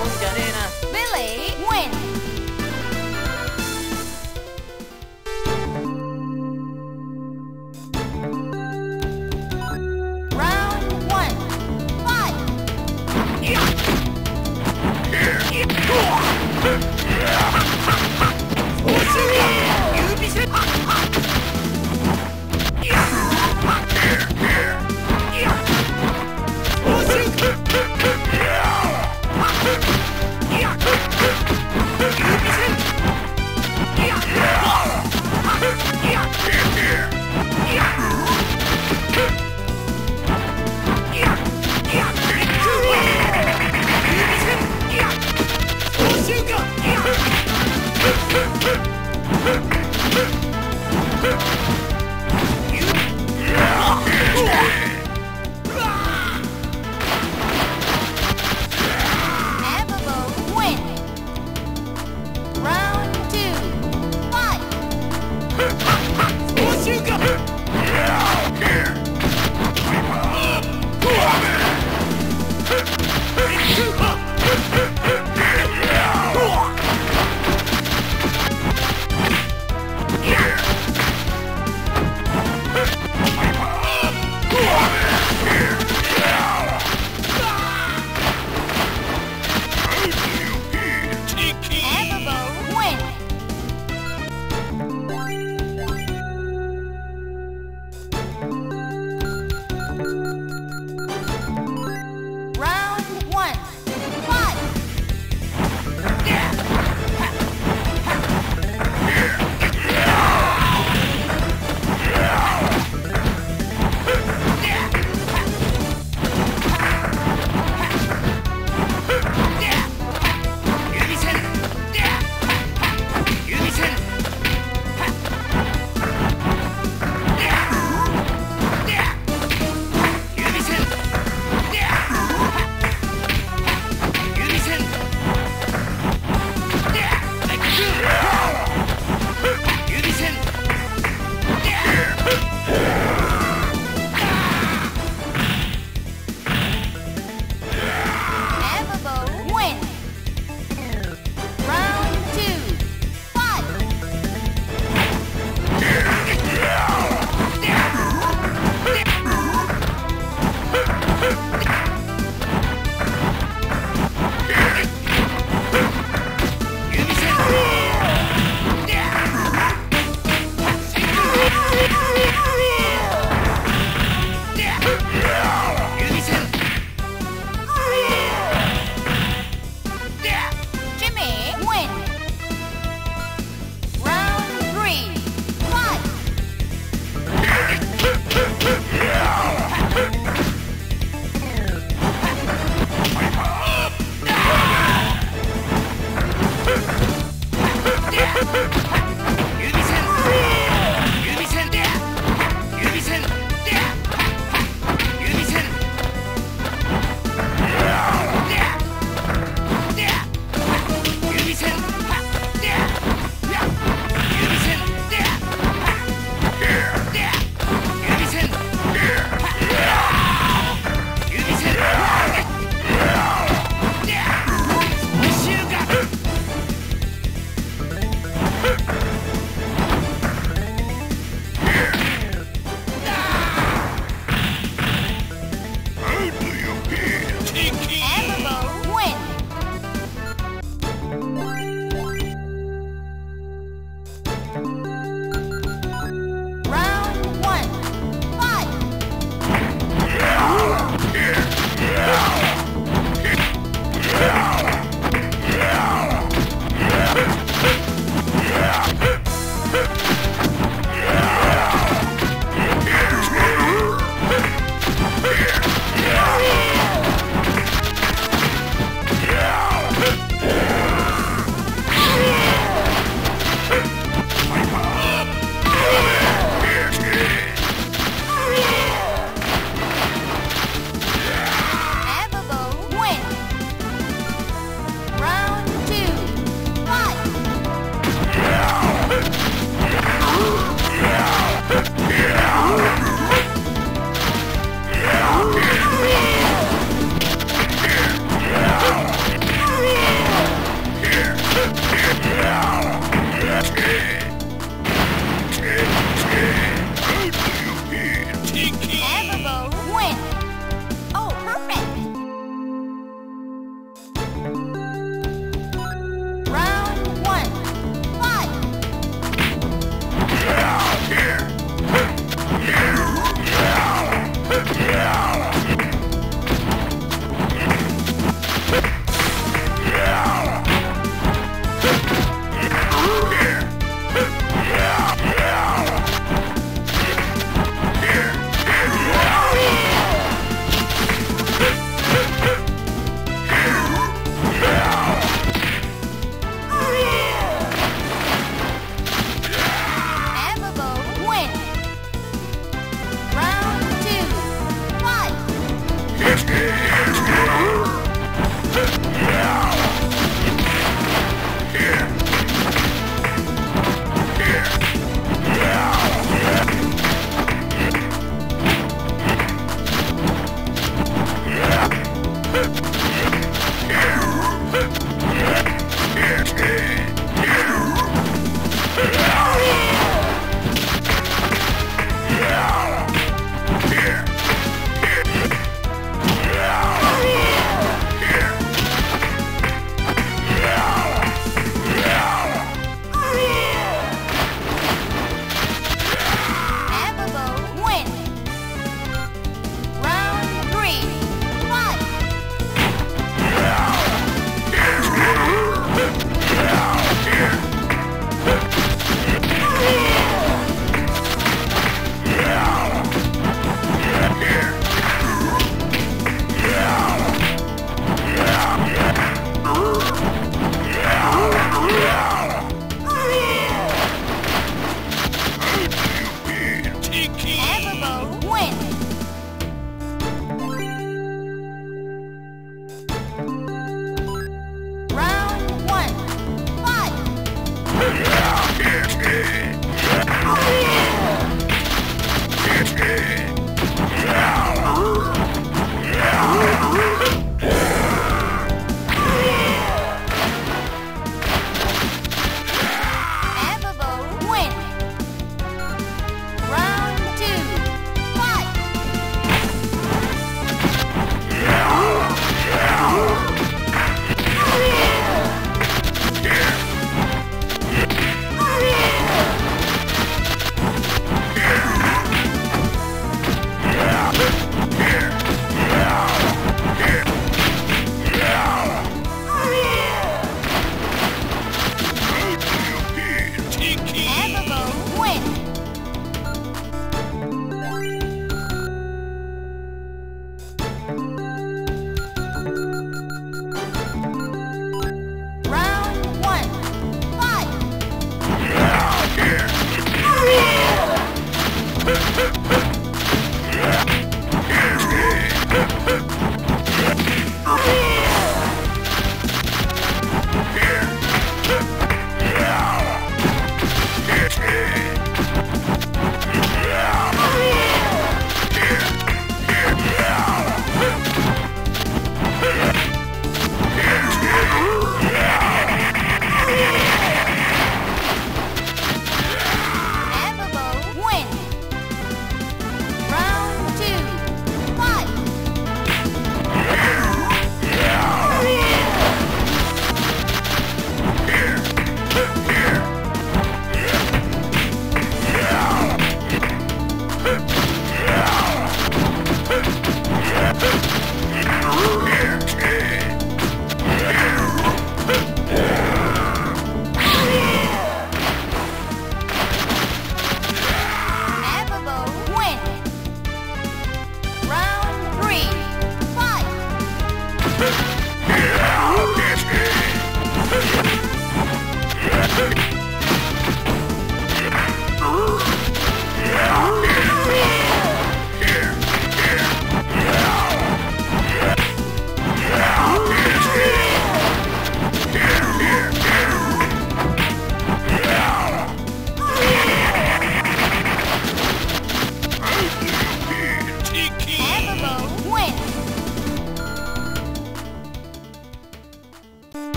Macarena. Billy.